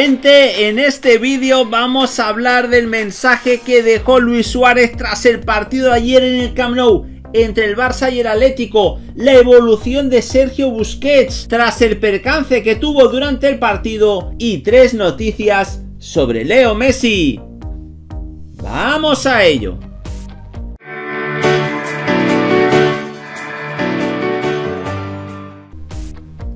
Gente, en este vídeo vamos a hablar del mensaje que dejó Luis Suárez tras el partido ayer en el Camp Nou entre el Barça y el Atlético, la evolución de Sergio Busquets tras el percance que tuvo durante el partido y tres noticias sobre Leo Messi. ¡Vamos a ello!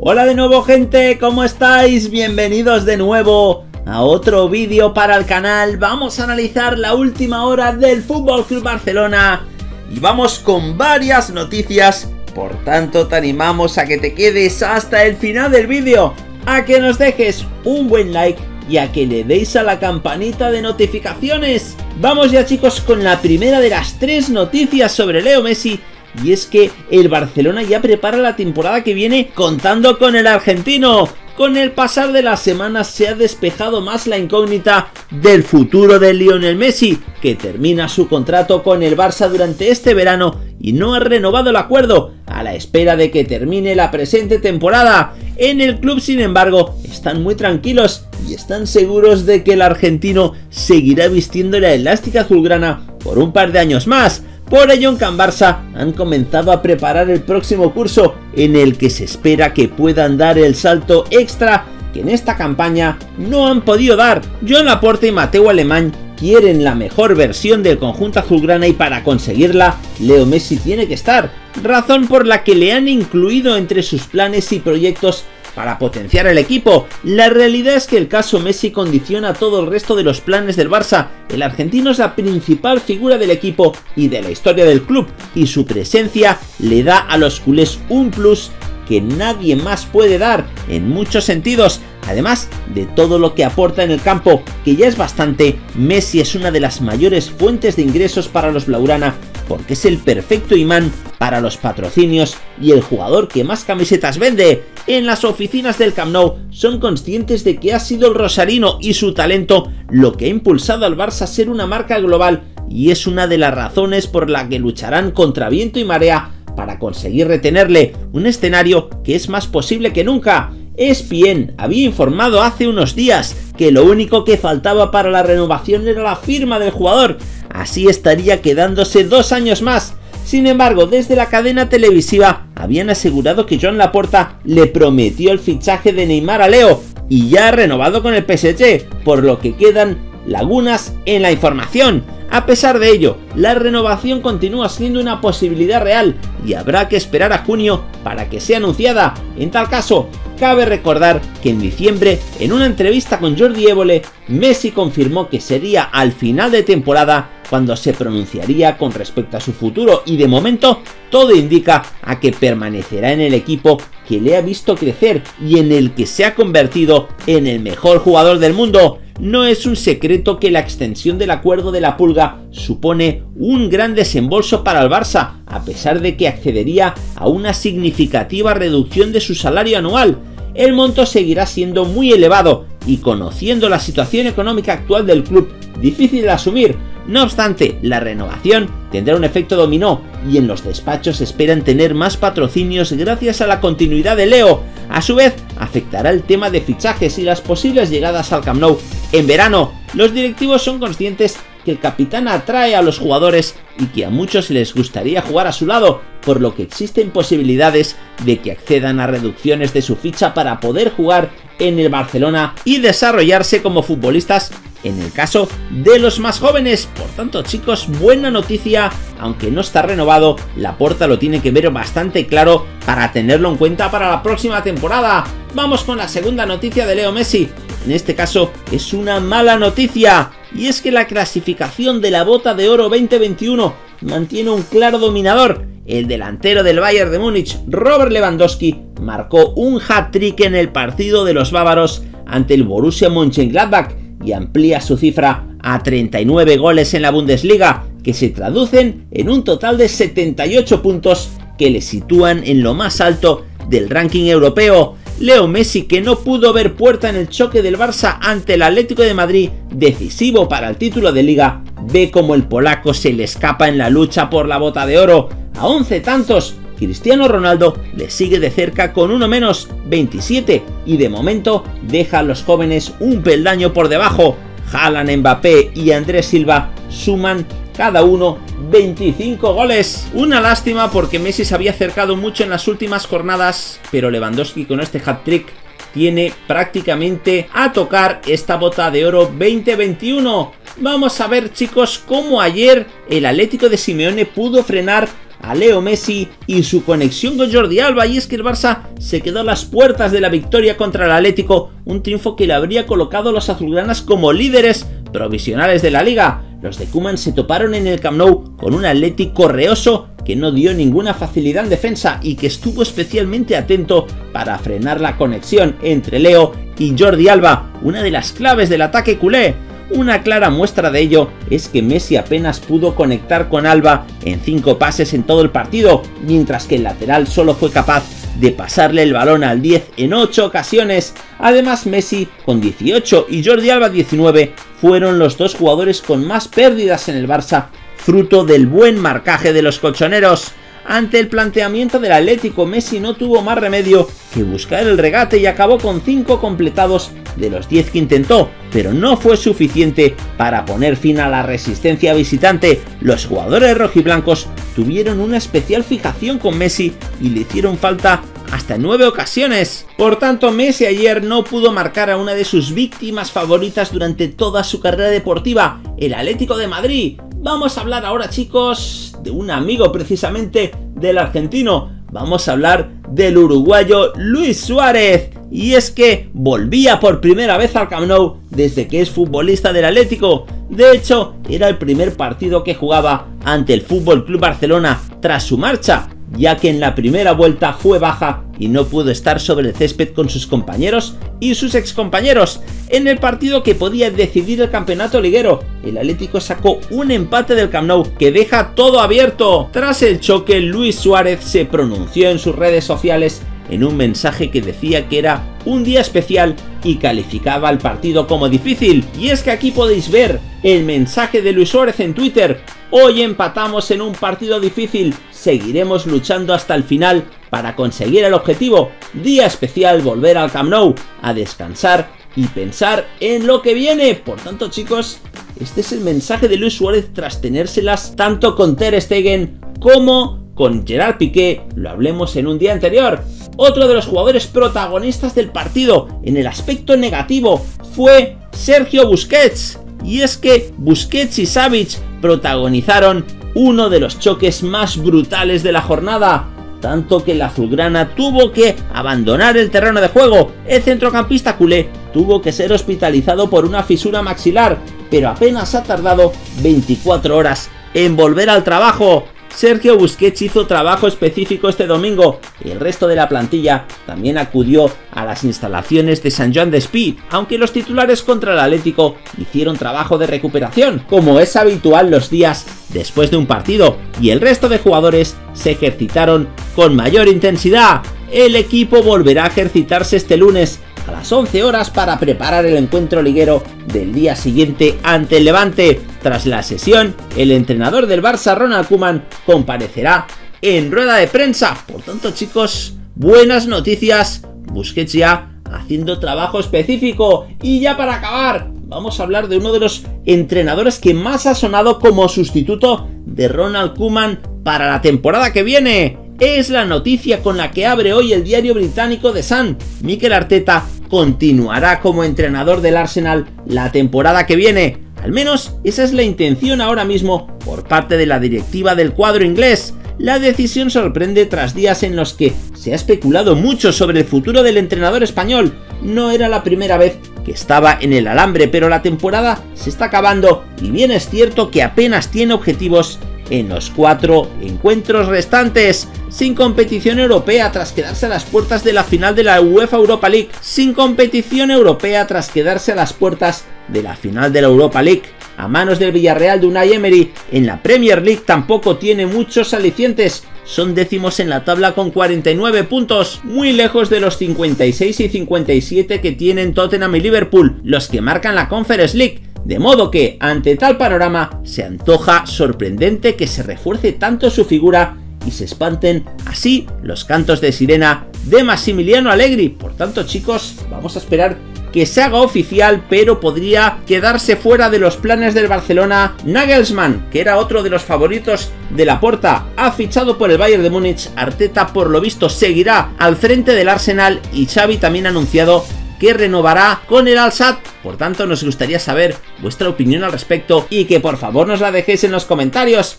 Hola de nuevo gente, ¿cómo estáis? Bienvenidos de nuevo a otro vídeo para el canal. Vamos a analizar la última hora del Fútbol Club Barcelona y vamos con varias noticias. Por tanto, te animamos a que te quedes hasta el final del vídeo, a que nos dejes un buen like y a que le deis a la campanita de notificaciones. Vamos ya chicos con la primera de las tres noticias sobre Leo Messi y es que el Barcelona ya prepara la temporada que viene contando con el argentino. Con el pasar de las semanas se ha despejado más la incógnita del futuro de Lionel Messi, que termina su contrato con el Barça durante este verano y no ha renovado el acuerdo, a la espera de que termine la presente temporada. En el club, sin embargo, están muy tranquilos y están seguros de que el argentino seguirá vistiendo la elástica azulgrana por un par de años más. Por ello en Can Barça han comenzado a preparar el próximo curso en el que se espera que puedan dar el salto extra que en esta campaña no han podido dar. John Laporte y Mateo Alemán quieren la mejor versión del conjunto azulgrana y para conseguirla, Leo Messi tiene que estar, razón por la que le han incluido entre sus planes y proyectos para potenciar el equipo. La realidad es que el caso Messi condiciona todo el resto de los planes del Barça. El argentino es la principal figura del equipo y de la historia del club, y su presencia le da a los culés un plus que nadie más puede dar en muchos sentidos. Además de todo lo que aporta en el campo, que ya es bastante, Messi es una de las mayores fuentes de ingresos para los Blaugrana porque es el perfecto imán para los patrocinios y el jugador que más camisetas vende. En las oficinas del Camp Nou son conscientes de que ha sido el Rosarino y su talento lo que ha impulsado al Barça a ser una marca global y es una de las razones por la que lucharán contra viento y marea para conseguir retenerle, un escenario que es más posible que nunca. ESPN había informado hace unos días que lo único que faltaba para la renovación era la firma del jugador, así estaría quedándose dos años más. Sin embargo, desde la cadena televisiva habían asegurado que John Laporta le prometió el fichaje de Neymar a Leo y ya ha renovado con el PSG, por lo que quedan lagunas en la información. A pesar de ello, la renovación continúa siendo una posibilidad real y habrá que esperar a junio para que sea anunciada. En tal caso, cabe recordar que en diciembre, en una entrevista con Jordi Évole, Messi confirmó que sería al final de temporada cuando se pronunciaría con respecto a su futuro y de momento todo indica a que permanecerá en el equipo que le ha visto crecer y en el que se ha convertido en el mejor jugador del mundo. No es un secreto que la extensión del acuerdo de la pulga supone un gran desembolso para el Barça, a pesar de que accedería a una significativa reducción de su salario anual. El monto seguirá siendo muy elevado y conociendo la situación económica actual del club, difícil de asumir, no obstante, la renovación tendrá un efecto dominó y en los despachos esperan tener más patrocinios gracias a la continuidad de Leo. A su vez, afectará el tema de fichajes y las posibles llegadas al Camp Nou. En verano, los directivos son conscientes que el capitán atrae a los jugadores y que a muchos les gustaría jugar a su lado, por lo que existen posibilidades de que accedan a reducciones de su ficha para poder jugar en el Barcelona y desarrollarse como futbolistas en el caso de los más jóvenes. Por tanto, chicos, buena noticia, aunque no está renovado, la puerta lo tiene que ver bastante claro para tenerlo en cuenta para la próxima temporada. Vamos con la segunda noticia de Leo Messi. En este caso es una mala noticia, y es que la clasificación de la bota de oro 2021 mantiene un claro dominador. El delantero del Bayern de Múnich, Robert Lewandowski, marcó un hat-trick en el partido de los bávaros ante el Borussia Mönchengladbach y amplía su cifra a 39 goles en la Bundesliga, que se traducen en un total de 78 puntos que le sitúan en lo más alto del ranking europeo. Leo Messi, que no pudo ver puerta en el choque del Barça ante el Atlético de Madrid, decisivo para el título de liga, ve como el polaco se le escapa en la lucha por la bota de oro a 11 tantos Cristiano Ronaldo le sigue de cerca con uno menos 27 y de momento deja a los jóvenes un peldaño por debajo. Haaland, Mbappé y Andrés Silva suman cada uno 25 goles. Una lástima porque Messi se había acercado mucho en las últimas jornadas, pero Lewandowski con este hat-trick tiene prácticamente a tocar esta bota de oro 2021. Vamos a ver chicos cómo ayer el Atlético de Simeone pudo frenar a Leo Messi y su conexión con Jordi Alba y es que el Barça se quedó a las puertas de la victoria contra el Atlético, un triunfo que le habría colocado a los azulgranas como líderes provisionales de la liga. Los de Kuman se toparon en el Camp Nou con un Atlético correoso que no dio ninguna facilidad en defensa y que estuvo especialmente atento para frenar la conexión entre Leo y Jordi Alba, una de las claves del ataque culé. Una clara muestra de ello es que Messi apenas pudo conectar con Alba en 5 pases en todo el partido, mientras que el lateral solo fue capaz de pasarle el balón al 10 en 8 ocasiones. Además Messi con 18 y Jordi Alba 19 fueron los dos jugadores con más pérdidas en el Barça fruto del buen marcaje de los colchoneros. Ante el planteamiento del Atlético, Messi no tuvo más remedio que buscar el regate y acabó con 5 completados de los 10 que intentó, pero no fue suficiente para poner fin a la resistencia visitante. Los jugadores rojiblancos tuvieron una especial fijación con Messi y le hicieron falta hasta nueve ocasiones. Por tanto, Messi ayer no pudo marcar a una de sus víctimas favoritas durante toda su carrera deportiva, el Atlético de Madrid. Vamos a hablar ahora chicos de un amigo precisamente del argentino. Vamos a hablar del uruguayo Luis Suárez. Y es que volvía por primera vez al Camp Nou desde que es futbolista del Atlético. De hecho, era el primer partido que jugaba ante el Fútbol Club Barcelona tras su marcha ya que en la primera vuelta fue baja y no pudo estar sobre el césped con sus compañeros y sus excompañeros. En el partido que podía decidir el campeonato liguero, el Atlético sacó un empate del Camp Nou que deja todo abierto. Tras el choque, Luis Suárez se pronunció en sus redes sociales en un mensaje que decía que era un día especial y calificaba al partido como difícil. Y es que aquí podéis ver el mensaje de Luis Suárez en Twitter. Hoy empatamos en un partido difícil, seguiremos luchando hasta el final para conseguir el objetivo. Día especial volver al Camp Nou, a descansar y pensar en lo que viene. Por tanto chicos, este es el mensaje de Luis Suárez tras tenérselas tanto con Ter Stegen como con Gerard Piqué, lo hablemos en un día anterior. Otro de los jugadores protagonistas del partido en el aspecto negativo fue Sergio Busquets. Y es que Busquets y Savic protagonizaron uno de los choques más brutales de la jornada, tanto que la azulgrana tuvo que abandonar el terreno de juego. El centrocampista culé tuvo que ser hospitalizado por una fisura maxilar, pero apenas ha tardado 24 horas en volver al trabajo. Sergio Busquets hizo trabajo específico este domingo y el resto de la plantilla también acudió a las instalaciones de San Joan de Espí, aunque los titulares contra el Atlético hicieron trabajo de recuperación, como es habitual los días después de un partido, y el resto de jugadores se ejercitaron con mayor intensidad. El equipo volverá a ejercitarse este lunes a las 11 horas para preparar el encuentro liguero del día siguiente ante el Levante. Tras la sesión, el entrenador del Barça, Ronald Koeman, comparecerá en rueda de prensa. Por tanto, chicos, buenas noticias. Busquets ya haciendo trabajo específico. Y ya para acabar, vamos a hablar de uno de los entrenadores que más ha sonado como sustituto de Ronald Koeman para la temporada que viene es la noticia con la que abre hoy el diario británico The Sun. Mikel Arteta continuará como entrenador del Arsenal la temporada que viene. Al menos esa es la intención ahora mismo por parte de la directiva del cuadro inglés. La decisión sorprende tras días en los que se ha especulado mucho sobre el futuro del entrenador español. No era la primera vez que estaba en el alambre, pero la temporada se está acabando y bien es cierto que apenas tiene objetivos en los cuatro encuentros restantes, sin competición europea tras quedarse a las puertas de la final de la UEFA Europa League, sin competición europea tras quedarse a las puertas de la final de la Europa League. A manos del Villarreal de Unai Emery, en la Premier League tampoco tiene muchos alicientes, son décimos en la tabla con 49 puntos, muy lejos de los 56 y 57 que tienen Tottenham y Liverpool, los que marcan la Conference League. De modo que, ante tal panorama, se antoja sorprendente que se refuerce tanto su figura y se espanten así los cantos de sirena de Massimiliano Allegri. Por tanto, chicos, vamos a esperar que se haga oficial, pero podría quedarse fuera de los planes del Barcelona Nagelsmann, que era otro de los favoritos de la puerta. Ha fichado por el Bayern de Múnich, Arteta por lo visto seguirá al frente del Arsenal y Xavi también ha anunciado que renovará con el Alsat. Por tanto, nos gustaría saber vuestra opinión al respecto y que por favor nos la dejéis en los comentarios